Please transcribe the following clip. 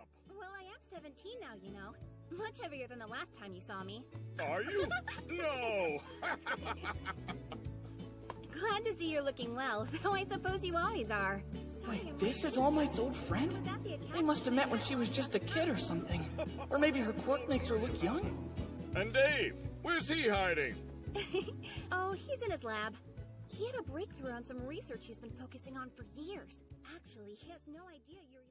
up. Well, I am 17 now, you know. Much heavier than the last time you saw me. Are you? no! Glad to see you're looking well, though I suppose you always are. Wait, this is. All Might's old friend? They must have met when she was just a kid or something. Or maybe her quirk makes her look young. and Dave, where's he hiding? oh, he's in his lab. He had a breakthrough on some research he's been focusing on for years. Actually, he has no idea you're